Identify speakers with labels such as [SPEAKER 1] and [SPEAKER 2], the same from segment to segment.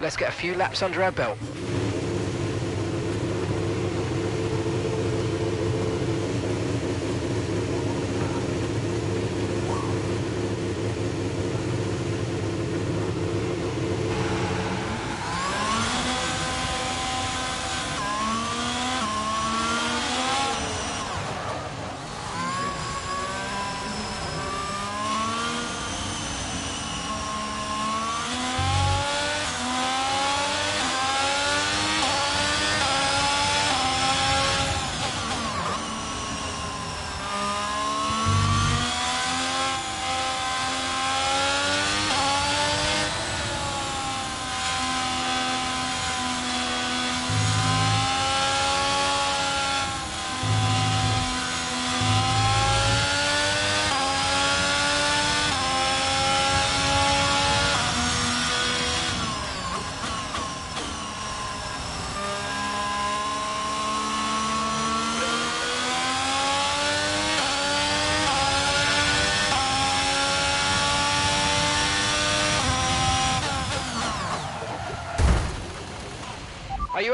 [SPEAKER 1] Let's get a few laps under our belt.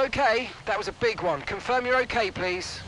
[SPEAKER 1] Okay? That was a big one. Confirm you're okay, please.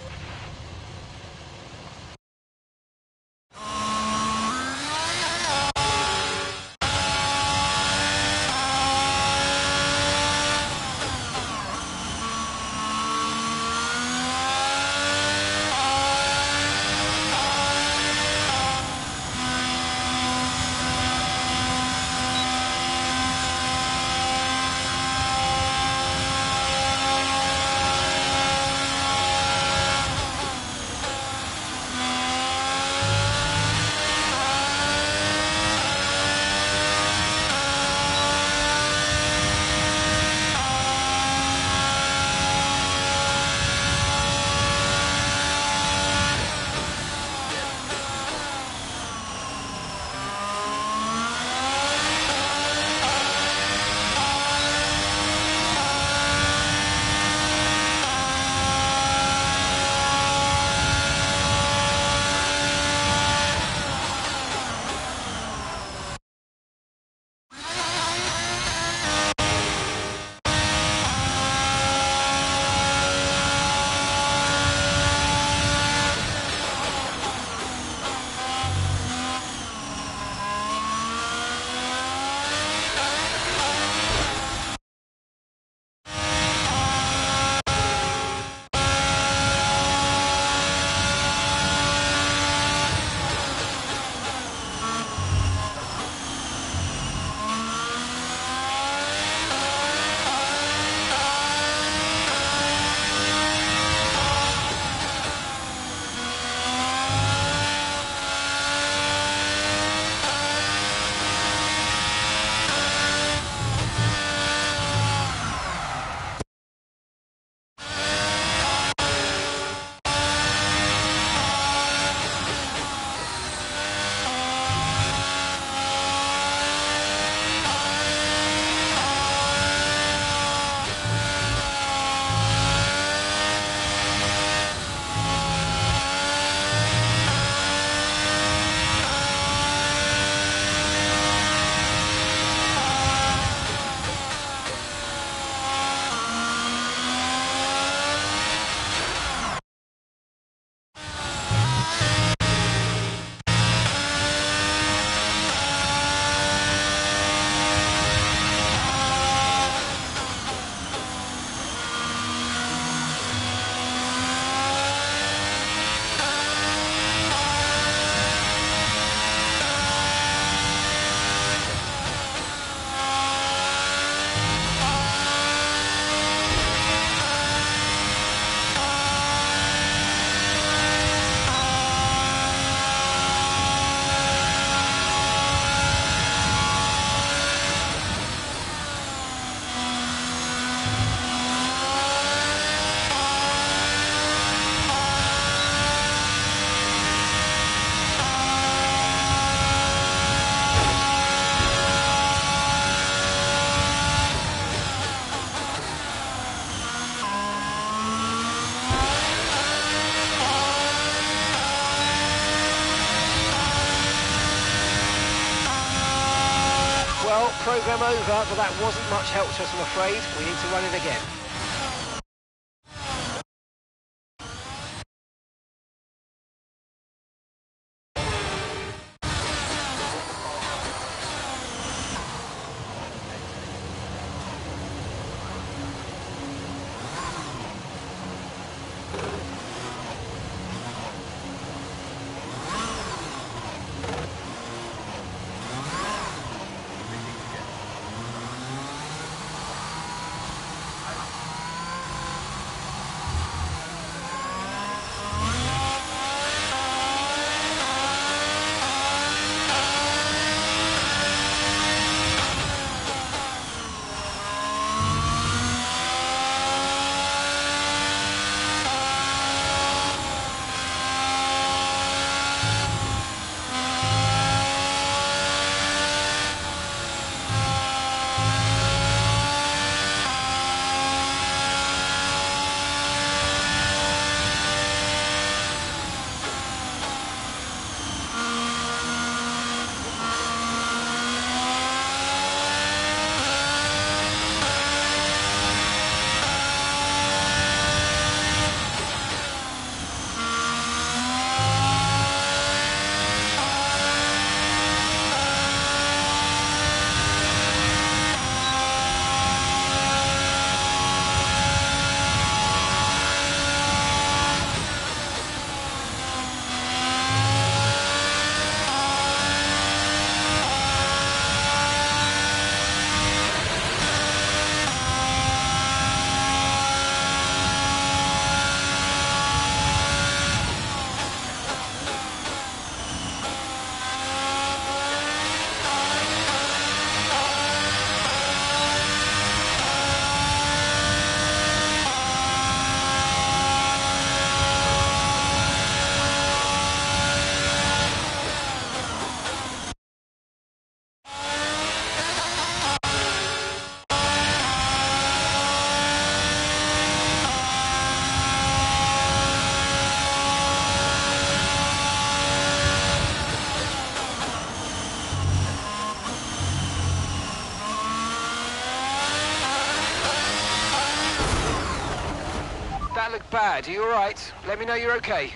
[SPEAKER 1] Program over, but that wasn't much help to us, I'm afraid. We need to run it again. Bad. Are you alright? Let me know you're okay.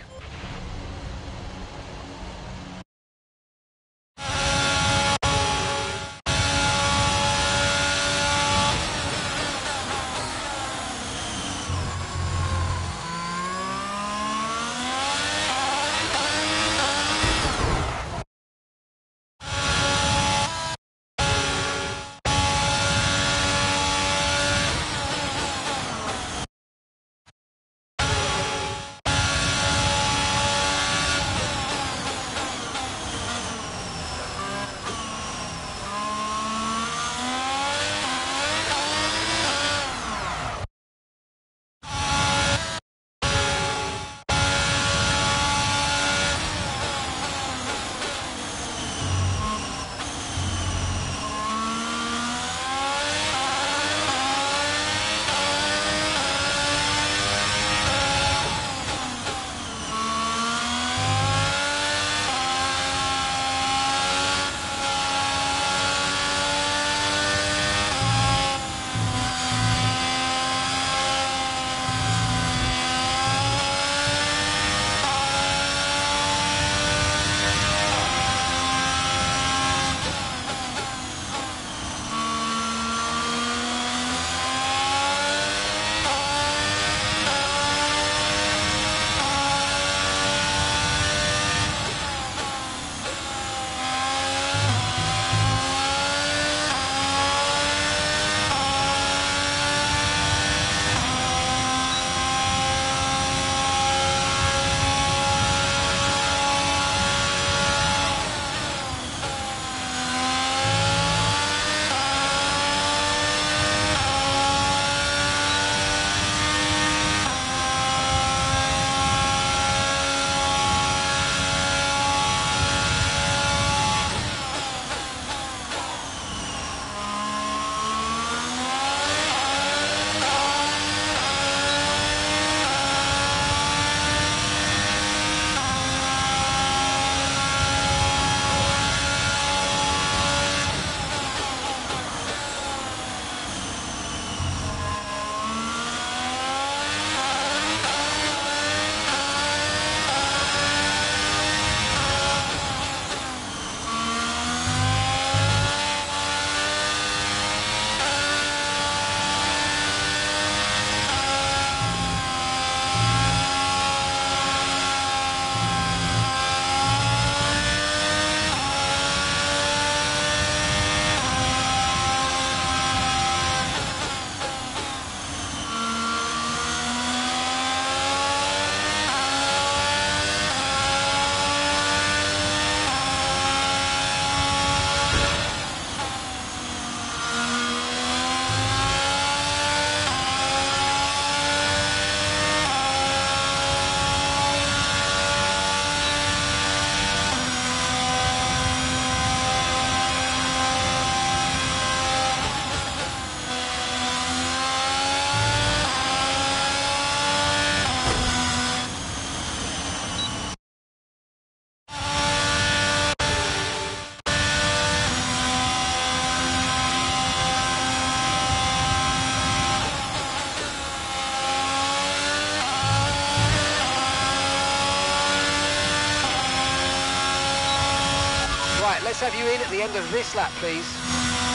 [SPEAKER 1] Have you in at the end of this lap, please.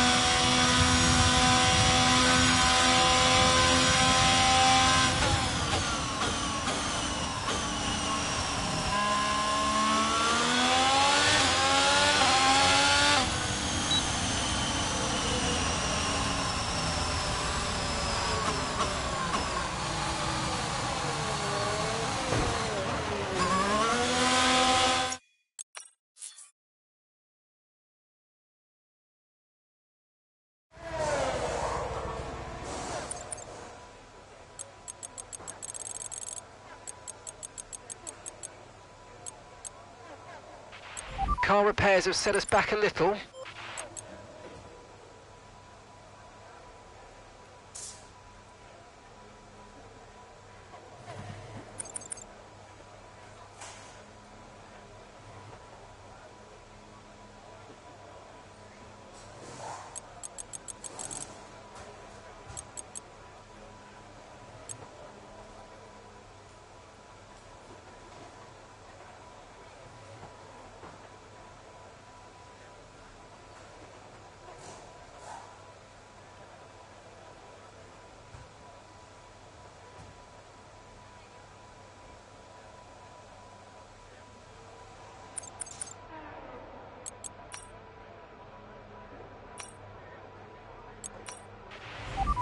[SPEAKER 1] Car repairs have set us back a little.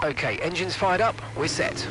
[SPEAKER 1] Okay, engines fired up, we're set.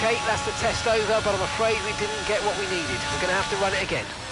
[SPEAKER 1] Okay, that's the test over, but I'm afraid we didn't get what we needed. We're going to have to run it again.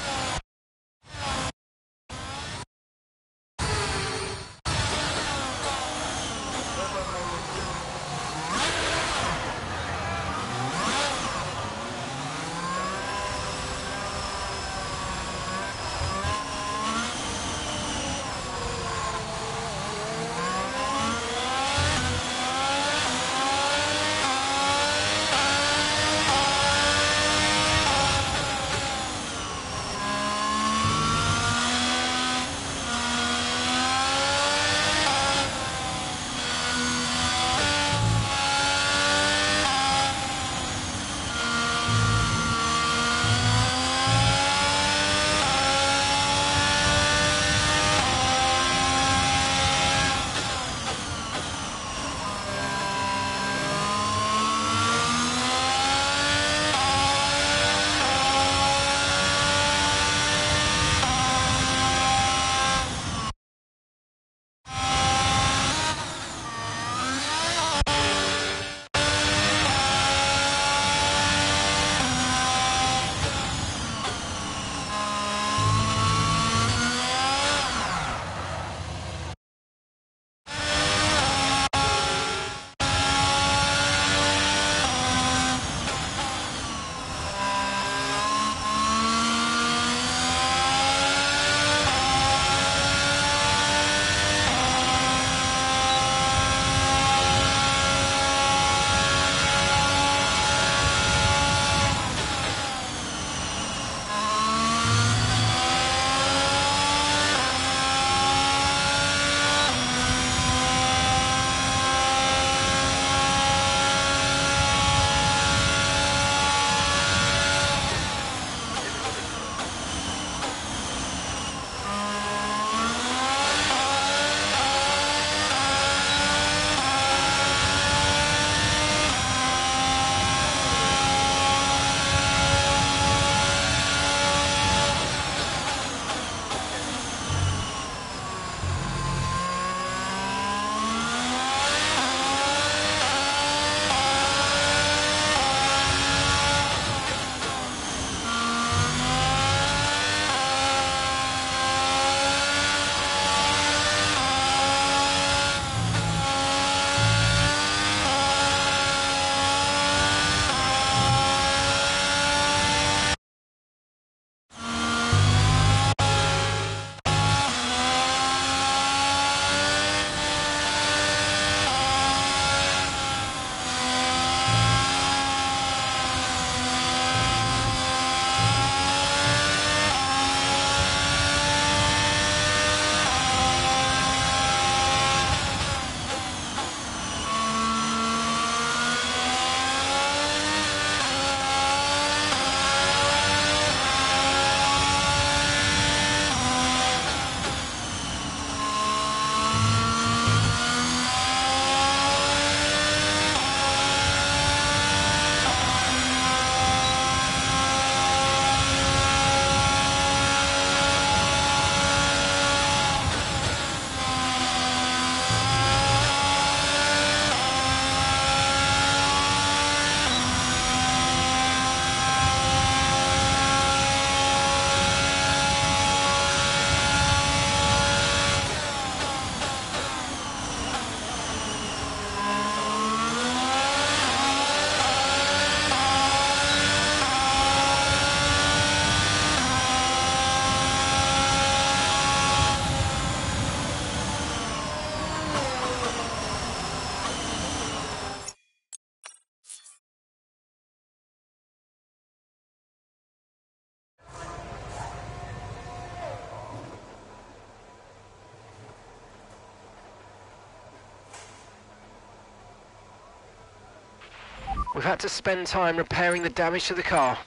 [SPEAKER 1] We've had to spend time repairing the damage to the car.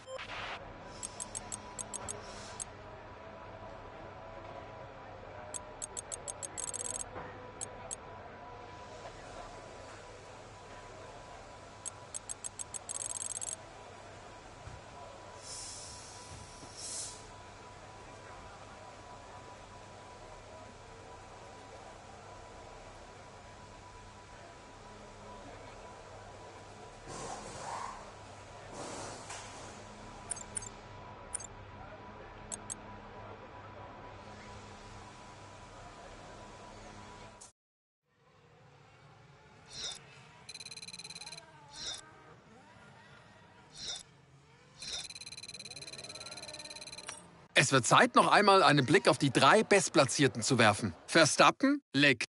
[SPEAKER 2] Es wird Zeit, noch einmal einen Blick auf die drei Bestplatzierten zu werfen. Verstappen legt